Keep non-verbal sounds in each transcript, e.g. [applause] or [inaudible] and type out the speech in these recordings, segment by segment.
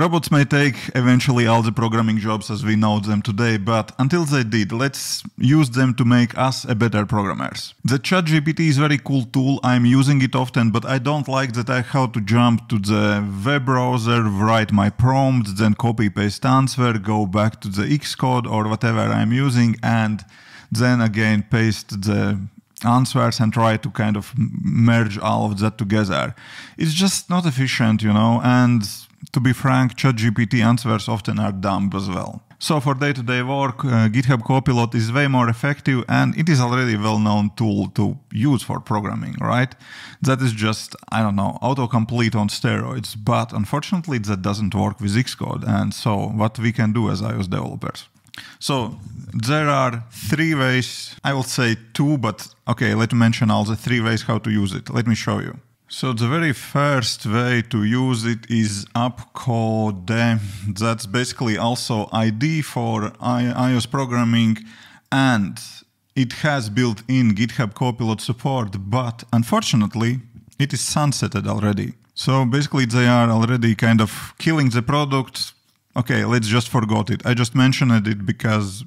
Robots may take eventually all the programming jobs as we know them today, but until they did, let's use them to make us a better programmers. The ChatGPT is a very cool tool. I'm using it often, but I don't like that I have to jump to the web browser, write my prompt, then copy paste answer, go back to the Xcode or whatever I'm using, and then again paste the answers and try to kind of merge all of that together. It's just not efficient, you know, and to be frank, ChatGPT answers often are dumb as well. So for day-to-day work, uh, GitHub Copilot is way more effective and it is already a well-known tool to use for programming, right? That is just, I don't know, autocomplete on steroids, but unfortunately that doesn't work with Xcode. And so what we can do as iOS developers. So there are three ways, I will say two, but okay, let me mention all the three ways how to use it. Let me show you. So the very first way to use it is AppCode. That's basically also ID for iOS programming and it has built-in GitHub Copilot support, but unfortunately it is sunsetted already. So basically they are already kind of killing the product. Okay, let's just forget it. I just mentioned it because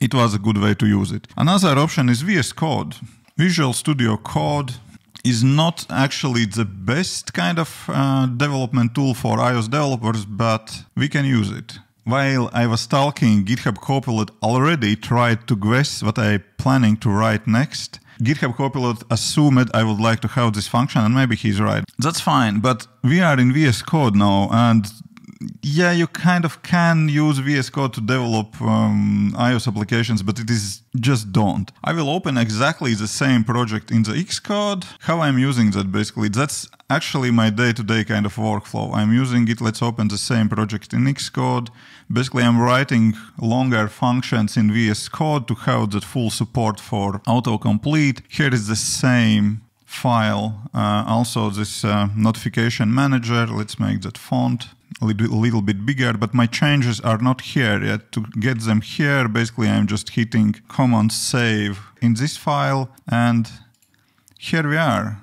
it was a good way to use it. Another option is VS Code. Visual Studio Code is not actually the best kind of uh, development tool for iOS developers, but we can use it. While I was talking, GitHub Copilot already tried to guess what I'm planning to write next. GitHub Copilot assumed I would like to have this function, and maybe he's right. That's fine, but we are in VS Code now, and yeah, you kind of can use VS Code to develop um, iOS applications, but it is just don't. I will open exactly the same project in the Xcode. How I'm using that basically, that's actually my day-to-day kind of workflow. I'm using it, let's open the same project in Xcode. Basically, I'm writing longer functions in VS Code to have that full support for autocomplete. Here is the same file. Uh, also this uh, notification manager, let's make that font a little, little bit bigger, but my changes are not here yet. To get them here, basically I'm just hitting command save in this file and here we are.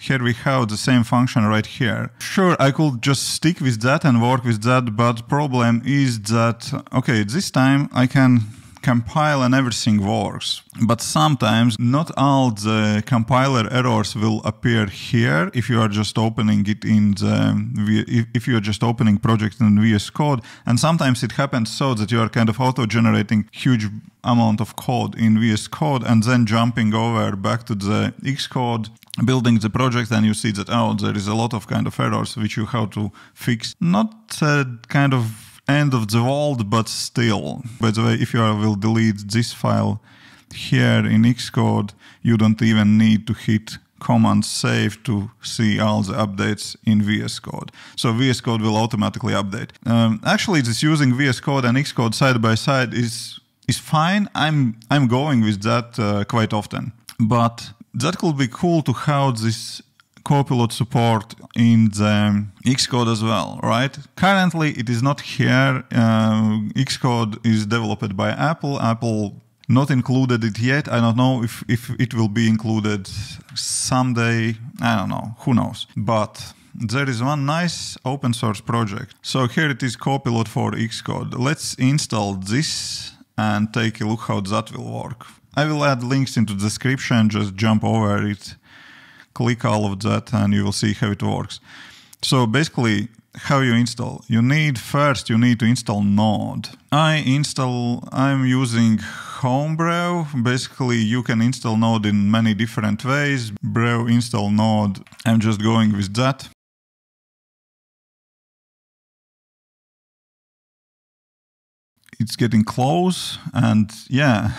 Here we have the same function right here. Sure, I could just stick with that and work with that, but problem is that, okay, this time I can compile and everything works. But sometimes not all the compiler errors will appear here if you are just opening it in the, if you are just opening project in VS Code. And sometimes it happens so that you are kind of auto-generating huge amount of code in VS Code and then jumping over back to the Xcode building the project and you see that oh there is a lot of kind of errors which you have to fix not uh, kind of end of the world, but still. By the way, if you will delete this file here in Xcode, you don't even need to hit command save to see all the updates in VS Code. So VS Code will automatically update. Um, actually, just using VS Code and Xcode side by side is is fine. I'm I'm going with that uh, quite often, but that could be cool to have this Copilot support in the Xcode as well, right? Currently, it is not here. Uh, Xcode is developed by Apple. Apple not included it yet. I don't know if, if it will be included someday. I don't know. Who knows? But there is one nice open source project. So here it is Copilot for Xcode. Let's install this and take a look how that will work. I will add links into the description, just jump over it click all of that and you will see how it works. So basically, how you install? You need first you need to install Node. I install. I'm using Homebrew. Basically, you can install Node in many different ways. Brew install Node. I'm just going with that. It's getting close, and yeah,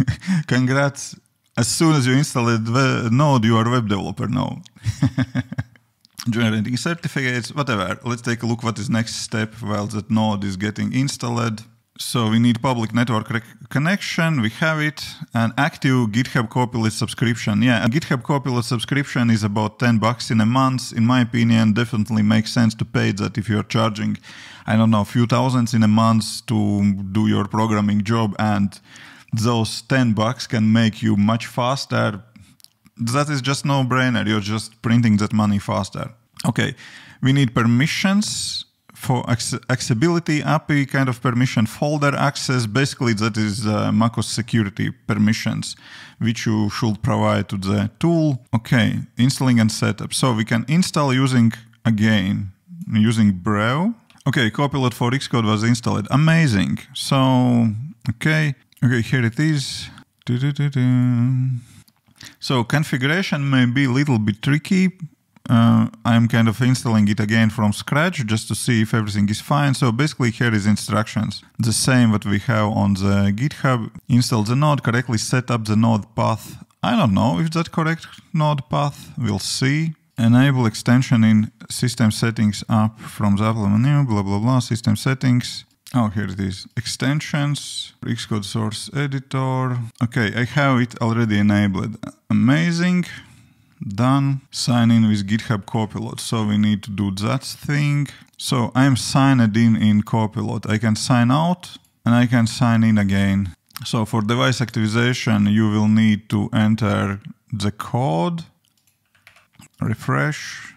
[laughs] congrats as soon as you install it, Node, you are a web developer now. Generating [laughs] certificates, whatever. Let's take a look what is next step while that node is getting installed. So we need public network connection. We have it. An active GitHub Copilot subscription. Yeah, a GitHub Copilot subscription is about 10 bucks in a month. In my opinion, definitely makes sense to pay that if you're charging, I don't know, a few thousands in a month to do your programming job and those 10 bucks can make you much faster, that is just no brainer. You're just printing that money faster. Okay, we need permissions. for accessibility API kind of permission folder access. Basically, that is uh, macOS security permissions, which you should provide to the tool. Okay, installing and setup. So we can install using again using Brew. Okay, Copilot for Xcode was installed. Amazing. So okay, okay, here it is. So configuration may be a little bit tricky uh, I'm kind of installing it again from scratch just to see if everything is fine. So basically here is instructions. The same what we have on the GitHub. Install the node, correctly set up the node path. I don't know if that correct node path. We'll see. Enable extension in system settings up from the Apple menu, blah, blah, blah, system settings. Oh, here it is. Extensions, Xcode source editor. Okay, I have it already enabled. Amazing done. Sign in with GitHub Copilot. So we need to do that thing. So I'm signed in in Copilot. I can sign out and I can sign in again. So for device activation, you will need to enter the code, refresh,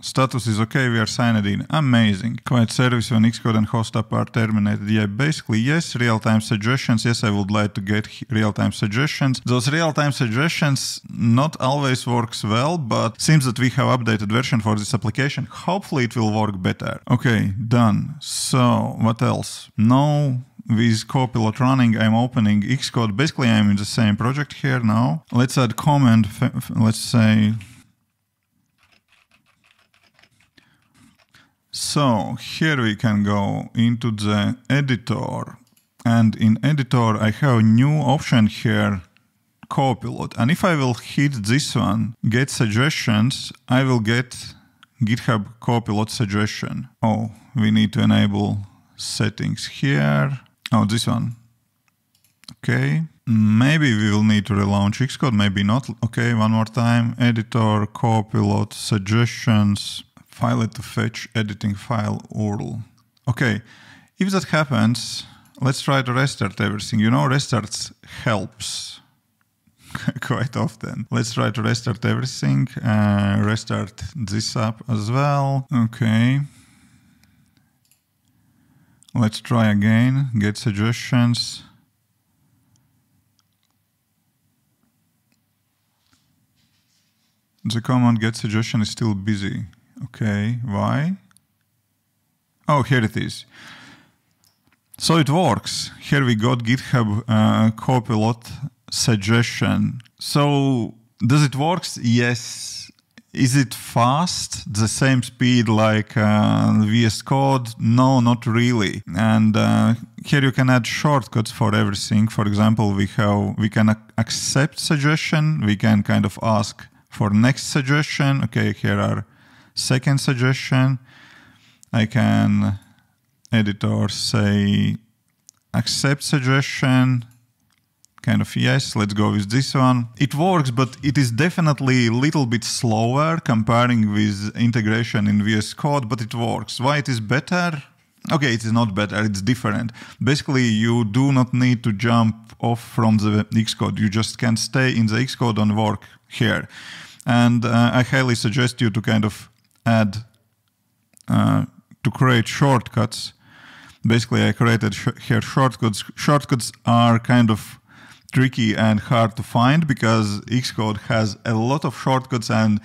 Status is okay, we are signed in. Amazing. Quiet service when Xcode and host app are terminated. Yeah, basically, yes, real-time suggestions. Yes, I would like to get real-time suggestions. Those real-time suggestions not always works well, but seems that we have updated version for this application. Hopefully it will work better. Okay, done. So, what else? No with Copilot running, I'm opening Xcode. Basically, I'm in the same project here now. Let's add comment. Let's say So here we can go into the editor. And in editor I have a new option here copilot. And if I will hit this one get suggestions I will get github copilot suggestion. Oh we need to enable settings here. Oh this one. Okay. Maybe we will need to relaunch xcode maybe not. Okay one more time. Editor copilot suggestions file it to fetch editing file URL. Okay, if that happens, let's try to restart everything. You know, restarts helps [laughs] quite often. Let's try to restart everything. Uh, restart this app as well. Okay. Let's try again, get suggestions. The command get suggestion is still busy. Okay, why? Oh, here it is. So it works. Here we got GitHub uh, Copilot suggestion. So does it works? Yes. Is it fast? The same speed like uh, VS Code? No, not really. And uh, here you can add shortcuts for everything. For example, we have we can accept suggestion. We can kind of ask for next suggestion. Okay, here are Second suggestion, I can editor say accept suggestion, kind of yes, let's go with this one. It works, but it is definitely a little bit slower comparing with integration in VS Code, but it works. Why it is better? Okay, it is not better, it's different. Basically, you do not need to jump off from the Xcode. You just can stay in the Xcode and work here. And uh, I highly suggest you to kind of add uh, to create shortcuts. Basically, I created sh here shortcuts. Shortcuts are kind of tricky and hard to find because Xcode has a lot of shortcuts and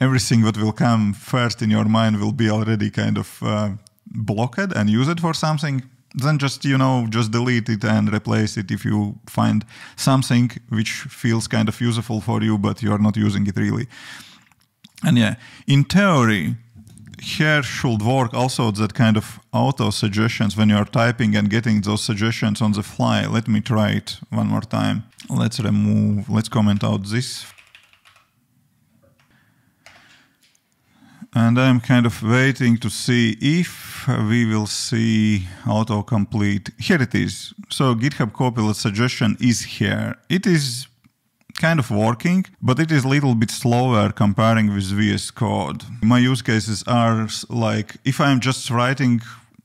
everything that will come first in your mind will be already kind of uh, blocked and use it for something then just you know just delete it and replace it if you find something which feels kind of useful for you but you're not using it really and yeah, in theory, here should work also that kind of auto suggestions when you're typing and getting those suggestions on the fly. Let me try it one more time. Let's remove, let's comment out this. And I'm kind of waiting to see if we will see autocomplete. Here it is. So GitHub Copilot suggestion is here. It is kind of working, but it is a little bit slower comparing with VS Code. My use cases are like if I'm just writing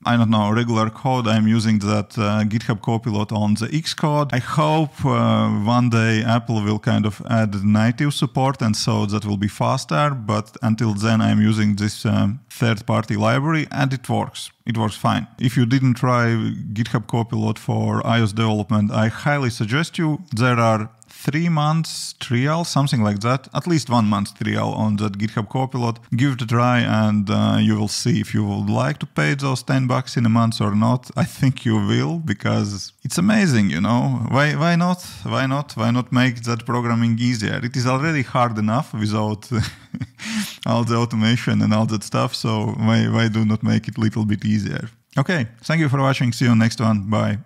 I don't know, regular code. I'm using that uh, GitHub Copilot on the Xcode. I hope uh, one day Apple will kind of add native support and so that will be faster. But until then, I'm using this um, third party library and it works. It works fine. If you didn't try GitHub Copilot for iOS development, I highly suggest you. There are three months trial, something like that, at least one month trial on that GitHub Copilot. Give it a try and uh, you will see if you would like to pay those 10 bucks in a month or not. I think you will because it's amazing, you know. Why, why not? Why not? Why not make that programming easier? It is already hard enough without [laughs] all the automation and all that stuff. So why, why do not make it a little bit easier? Okay, thank you for watching. See you next one. Bye.